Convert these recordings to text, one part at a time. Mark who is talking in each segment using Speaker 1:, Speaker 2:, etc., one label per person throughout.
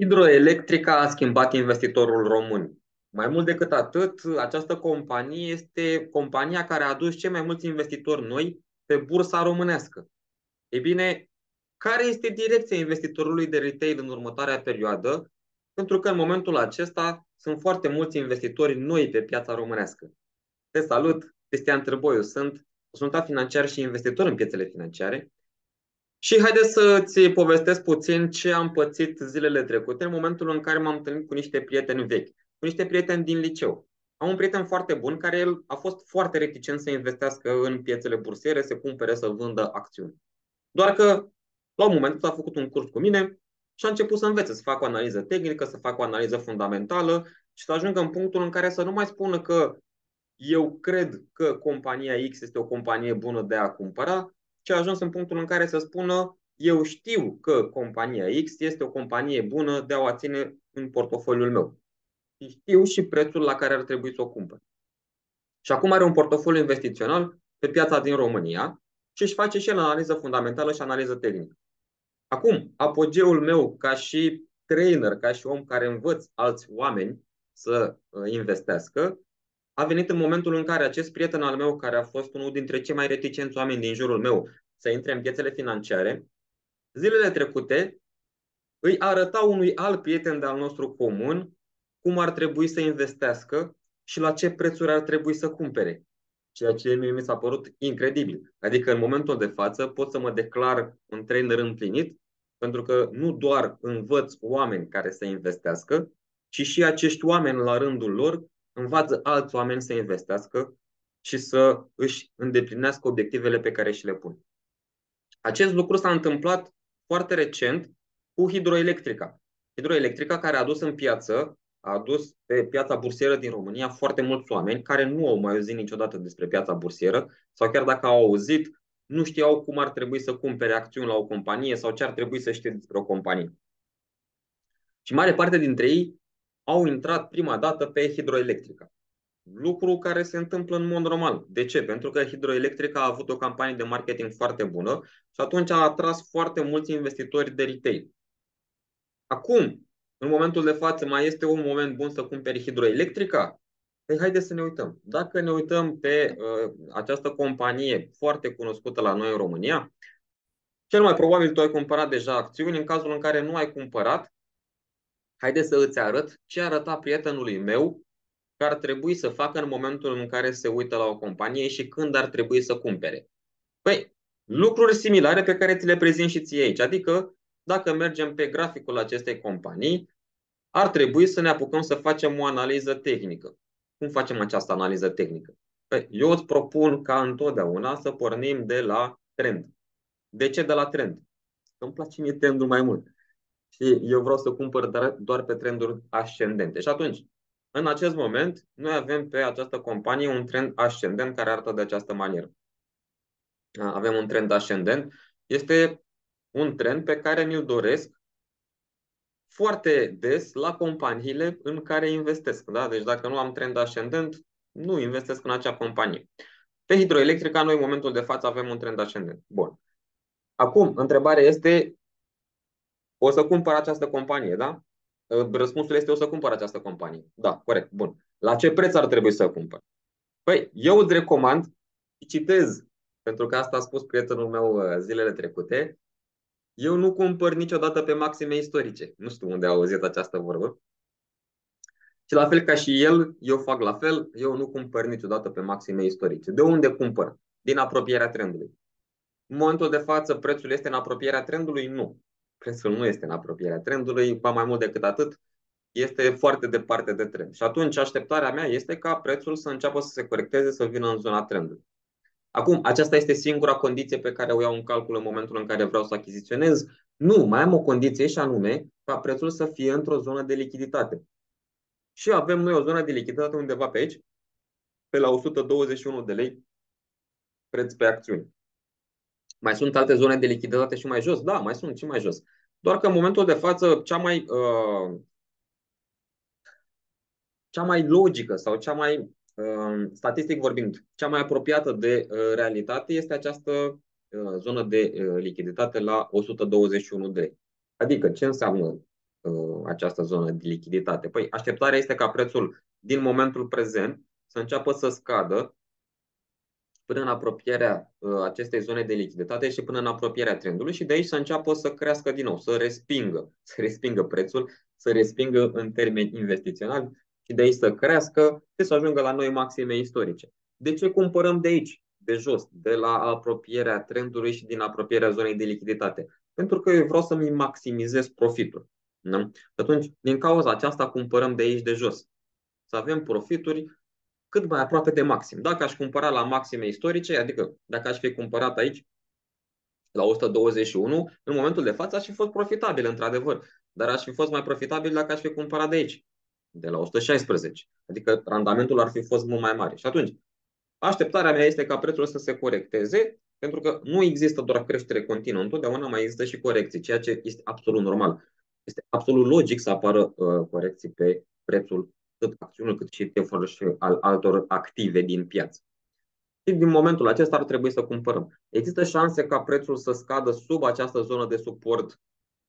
Speaker 1: Hidroelectrica a schimbat investitorul român. Mai mult decât atât, această companie este compania care a adus cei mai mulți investitori noi pe bursa românească. E bine, care este direcția investitorului de retail în următoarea perioadă? Pentru că în momentul acesta sunt foarte mulți investitori noi pe piața românească. Te salut, Cristian Trăboiu, sunt consultant financiar și investitor în piețele financiare și haideți să-ți povestesc puțin ce am pățit zilele trecute în momentul în care m-am întâlnit cu niște prieteni vechi, cu niște prieteni din liceu. Am un prieten foarte bun care el a fost foarte reticent să investească în piețele bursiere, să cumpere, să vândă acțiuni. Doar că la un moment dat a făcut un curs cu mine și a început să învețe, să facă o analiză tehnică, să facă o analiză fundamentală și să ajungă în punctul în care să nu mai spună că eu cred că compania X este o companie bună de a cumpăra, ci a ajuns în punctul în care să spună eu știu că compania X este o companie bună de a o ține în portofoliul meu. Și știu și prețul la care ar trebui să o cumpăr. Și acum are un portofoliu investițional pe piața din România și își face și el analiză fundamentală și analiză tehnică. Acum, apogeul meu ca și trainer, ca și om care învăț alți oameni să uh, investească, a venit în momentul în care acest prieten al meu, care a fost unul dintre cei mai reticenți oameni din jurul meu să intre în piețele financiare, zilele trecute îi arăta unui alt prieten de-al nostru comun cum ar trebui să investească și la ce prețuri ar trebui să cumpere. Ceea ce mie mi s-a părut incredibil. Adică în momentul de față pot să mă declar un trainer împlinit pentru că nu doar învăț oameni care să investească, ci și acești oameni la rândul lor învață alți oameni să investească și să își îndeplinească obiectivele pe care și le pun. Acest lucru s-a întâmplat foarte recent cu hidroelectrica. Hidroelectrica care a adus în piață, a adus pe piața bursieră din România foarte mulți oameni care nu au mai auzit niciodată despre piața bursieră sau chiar dacă au auzit, nu știau cum ar trebui să cumpere acțiuni la o companie sau ce ar trebui să știe despre o companie. Și mare parte dintre ei au intrat prima dată pe hidroelectrica. Lucru care se întâmplă în mod normal. De ce? Pentru că hidroelectrica a avut o campanie de marketing foarte bună și atunci a atras foarte mulți investitori de retail. Acum, în momentul de față, mai este un moment bun să cumperi hidroelectrica? Păi haideți să ne uităm. Dacă ne uităm pe uh, această companie foarte cunoscută la noi în România, cel mai probabil tu ai cumpărat deja acțiuni. În cazul în care nu ai cumpărat, Haide să îți arăt ce arăta prietenului meu că ar trebui să facă în momentul în care se uită la o companie și când ar trebui să cumpere. Păi, lucruri similare pe care ți le prezint și ție aici. Adică, dacă mergem pe graficul acestei companii, ar trebui să ne apucăm să facem o analiză tehnică. Cum facem această analiză tehnică? Păi, eu îți propun ca întotdeauna să pornim de la trend. De ce de la trend? Îmi place mie trendul mai mult și eu vreau să cumpăr doar pe trenduri ascendente. Și atunci, în acest moment, noi avem pe această companie un trend ascendent care arată de această manieră. Avem un trend ascendent. Este un trend pe care mi-l doresc foarte des la companiile în care investesc. Da? Deci dacă nu am trend ascendent, nu investesc în acea companie. Pe hidroelectrica, noi în momentul de față avem un trend ascendent. Bun. Acum, întrebarea este o să cumpăr această companie, da? Ă, răspunsul este o să cumpăr această companie. Da, corect, bun. La ce preț ar trebui să cumpăr? Păi, eu îți recomand, citez, pentru că asta a spus prietenul meu ă, zilele trecute, eu nu cumpăr niciodată pe maxime istorice. Nu știu unde a auzit această vorbă. Și la fel ca și el, eu fac la fel, eu nu cumpăr niciodată pe maxime istorice. De unde cumpăr? Din apropierea trendului. În momentul de față, prețul este în apropierea trendului? Nu prețul nu este în apropierea trendului, ba mai mult decât atât, este foarte departe de trend. Și atunci așteptarea mea este ca prețul să înceapă să se corecteze, să vină în zona trendului. Acum, aceasta este singura condiție pe care o iau în calcul în momentul în care vreau să achiziționez. Nu, mai am o condiție și anume ca prețul să fie într-o zonă de lichiditate. Și avem noi o zonă de lichiditate undeva pe aici, pe la 121 de lei preț pe acțiune. Mai sunt alte zone de lichiditate și mai jos? Da, mai sunt și mai jos. Doar că în momentul de față, cea mai, uh, cea mai logică sau cea mai, uh, statistic vorbind, cea mai apropiată de uh, realitate este această uh, zonă de uh, lichiditate la 121 de lei. Adică ce înseamnă uh, această zonă de lichiditate? Păi așteptarea este ca prețul din momentul prezent să înceapă să scadă până în apropierea uh, acestei zone de lichiditate și până în apropierea trendului și de aici să înceapă să crească din nou, să respingă, să respingă prețul, să respingă în termeni investiționali și de aici să crească și să ajungă la noi maxime istorice. De ce cumpărăm de aici, de jos, de la apropierea trendului și din apropierea zonei de lichiditate? Pentru că eu vreau să-mi maximizez profitul. Nu? Atunci, din cauza aceasta, cumpărăm de aici de jos. Să avem profituri cât mai aproape de maxim. Dacă aș cumpăra la maxime istorice, adică dacă aș fi cumpărat aici la 121, în momentul de față aș fi fost profitabil, într-adevăr. Dar aș fi fost mai profitabil dacă aș fi cumpărat de aici, de la 116. Adică randamentul ar fi fost mult mai mare. Și atunci, așteptarea mea este ca prețul să se corecteze, pentru că nu există doar creștere continuă, întotdeauna mai există și corecții, ceea ce este absolut normal. Este absolut logic să apară uh, corecții pe prețul atât acțiunilor cât și ETF și al altor active din piață. Și din momentul acesta ar trebui să cumpărăm. Există șanse ca prețul să scadă sub această zonă de suport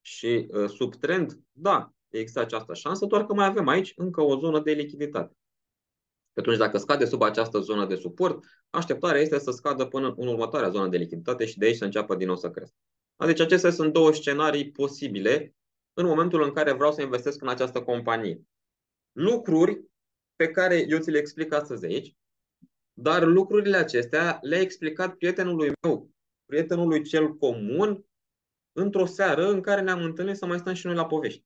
Speaker 1: și uh, sub trend? Da, există această șansă, doar că mai avem aici încă o zonă de lichiditate. Atunci, dacă scade sub această zonă de suport, așteptarea este să scadă până în următoarea zonă de lichiditate și de aici să înceapă din nou să crească. Deci acestea sunt două scenarii posibile în momentul în care vreau să investesc în această companie lucruri pe care eu ți le explic astăzi aici, dar lucrurile acestea le-a explicat prietenului meu, prietenului cel comun, într-o seară în care ne-am întâlnit să mai stăm și noi la povești.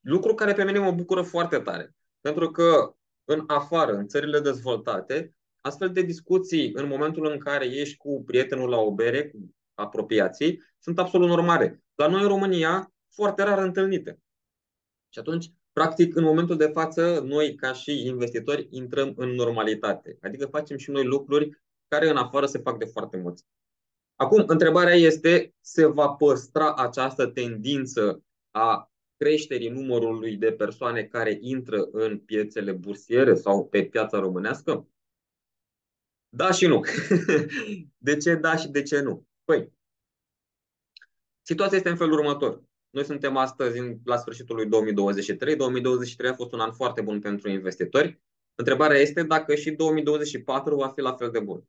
Speaker 1: Lucru care pe mine mă bucură foarte tare. Pentru că în afară, în țările dezvoltate, astfel de discuții în momentul în care ești cu prietenul la o bere, cu apropiații, sunt absolut normale. La noi în România, foarte rar întâlnite. Și atunci Practic, în momentul de față, noi, ca și investitori, intrăm în normalitate. Adică facem și noi lucruri care în afară se fac de foarte mulți. Acum, întrebarea este, se va păstra această tendință a creșterii numărului de persoane care intră în piețele bursiere sau pe piața românească? Da și nu. De ce da și de ce nu? Păi, situația este în felul următor. Noi suntem astăzi în, la sfârșitul lui 2023. 2023 a fost un an foarte bun pentru investitori. Întrebarea este dacă și 2024 va fi la fel de bun.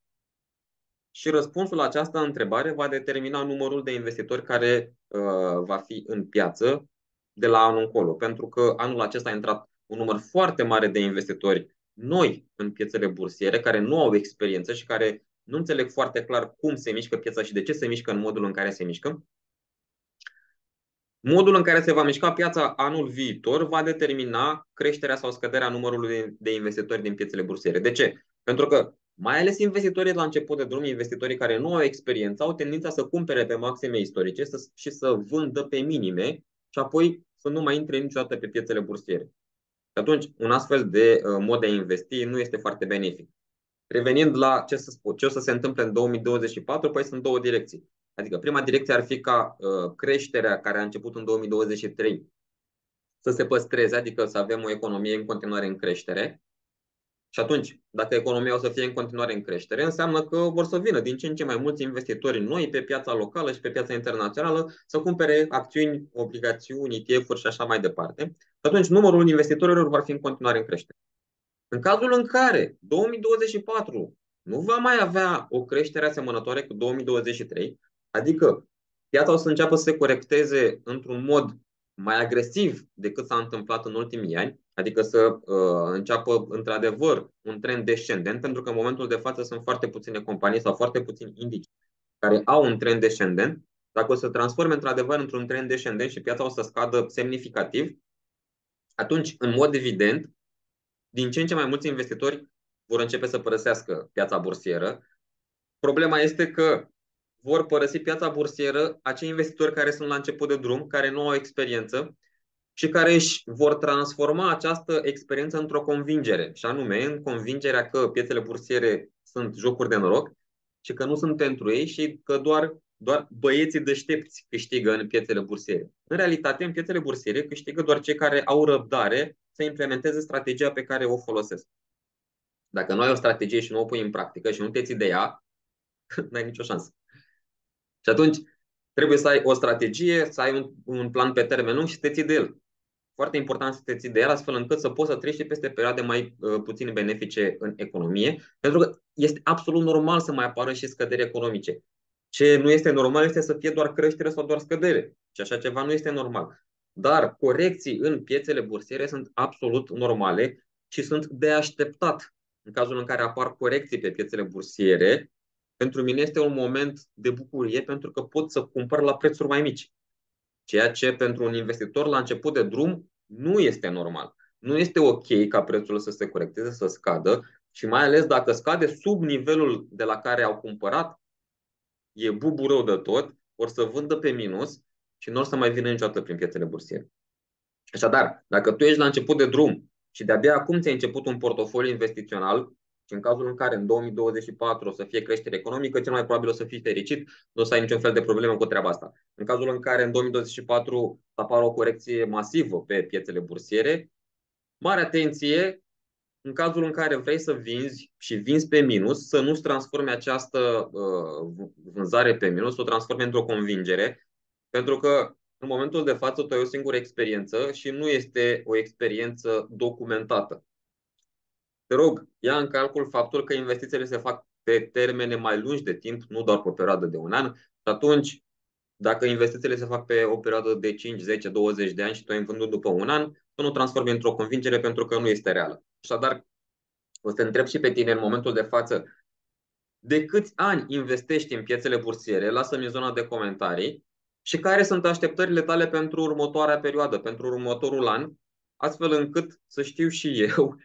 Speaker 1: Și răspunsul la această întrebare va determina numărul de investitori care uh, va fi în piață de la anul încolo. Pentru că anul acesta a intrat un număr foarte mare de investitori noi în piețele bursiere, care nu au experiență și care nu înțeleg foarte clar cum se mișcă piața și de ce se mișcă în modul în care se mișcă. Modul în care se va mișca piața anul viitor va determina creșterea sau scăderea numărului de investitori din piețele bursiere. De ce? Pentru că mai ales investitorii la început de drum, investitorii care nu au experiență, au tendința să cumpere pe maxime istorice și să vândă pe minime și apoi să nu mai intre niciodată pe piețele bursiere. Și atunci, un astfel de uh, mod de a investi nu este foarte benefic. Revenind la ce, să spun, ce o să se întâmple în 2024, păi sunt două direcții. Adică prima direcție ar fi ca uh, creșterea care a început în 2023 să se păstreze, adică să avem o economie în continuare în creștere. Și atunci, dacă economia o să fie în continuare în creștere, înseamnă că vor să vină din ce în ce mai mulți investitori noi pe piața locală și pe piața internațională să cumpere acțiuni, obligațiuni, ETF-uri și așa mai departe. Și atunci, numărul investitorilor va fi în continuare în creștere. În cazul în care 2024 nu va mai avea o creștere asemănătoare cu 2023, Adică piața o să înceapă să se corecteze într-un mod mai agresiv decât s-a întâmplat în ultimii ani, adică să uh, înceapă într-adevăr un trend descendent, pentru că în momentul de față sunt foarte puține companii sau foarte puțini indici care au un trend descendent. Dacă o să transforme într-adevăr într-un trend descendent și piața o să scadă semnificativ, atunci, în mod evident, din ce în ce mai mulți investitori vor începe să părăsească piața bursieră. Problema este că vor părăsi piața bursieră acei investitori care sunt la început de drum, care nu au experiență și care își vor transforma această experiență într-o convingere, și anume în convingerea că piețele bursiere sunt jocuri de noroc și că nu sunt pentru ei și că doar, doar băieții deștepți câștigă în piețele bursiere. În realitate, în piețele bursiere câștigă doar cei care au răbdare să implementeze strategia pe care o folosesc. Dacă nu ai o strategie și nu o pui în practică și nu te ții de ea, n-ai nicio șansă. Și atunci, Trebuie să ai o strategie, să ai un, un plan pe termen lung și să te ții de el. Foarte important să te ții de el, astfel încât să poți să treci peste perioade mai uh, puțin benefice în economie, pentru că este absolut normal să mai apară și scăderi economice. Ce nu este normal este să fie doar creștere sau doar scădere. Și așa ceva nu este normal. Dar corecții în piețele bursiere sunt absolut normale și sunt de așteptat. În cazul în care apar corecții pe piețele bursiere, pentru mine este un moment de bucurie pentru că pot să cumpăr la prețuri mai mici. Ceea ce pentru un investitor la început de drum nu este normal. Nu este ok ca prețul să se corecteze, să scadă și mai ales dacă scade sub nivelul de la care au cumpărat, e bubu rău de tot, or să vândă pe minus și nu o să mai vină niciodată prin piețele bursiere. Așadar, dacă tu ești la început de drum și de-abia acum ți-ai început un portofoliu investițional, și în cazul în care în 2024 o să fie creștere economică, cel mai probabil o să fii fericit, nu o să ai niciun fel de problemă cu treaba asta. În cazul în care în 2024 apară o corecție masivă pe piețele bursiere, mare atenție, în cazul în care vrei să vinzi și vinzi pe minus, să nu-ți transforme această uh, vânzare pe minus, să o transforme într-o convingere, pentru că în momentul de față tu ai o singură experiență și nu este o experiență documentată. Te rog, ia în calcul faptul că investițiile se fac pe termene mai lungi de timp, nu doar pe o perioadă de un an. Și atunci, dacă investițiile se fac pe o perioadă de 5, 10, 20 de ani și tu ai vândut după un an, tu nu transformi într-o convingere pentru că nu este reală. Așadar, o să te întreb și pe tine în momentul de față, de câți ani investești în piețele bursiere? Lasă-mi în zona de comentarii. Și care sunt așteptările tale pentru următoarea perioadă, pentru următorul an, astfel încât să știu și eu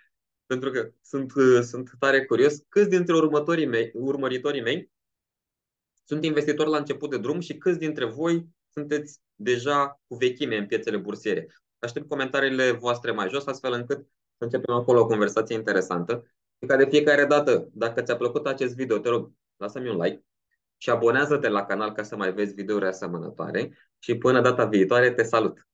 Speaker 1: pentru că sunt, uh, sunt tare curios, câți dintre următorii mei, urmăritorii mei sunt investitori la început de drum și câți dintre voi sunteți deja cu vechime în piețele bursiere. Aștept comentariile voastre mai jos, astfel încât să începem acolo o conversație interesantă. Și ca de fiecare dată, dacă ți-a plăcut acest video, te rog, lasă-mi un like și abonează-te la canal ca să mai vezi videouri asemănătoare și până data viitoare te salut!